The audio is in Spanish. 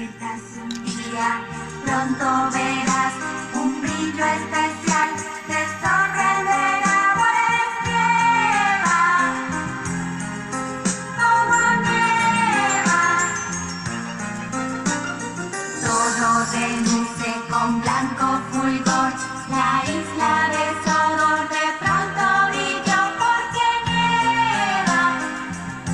un día, pronto verás un brillo especial, te sorprenderá amores nieva, como nieva. Todo reluce con blanco fulgor, la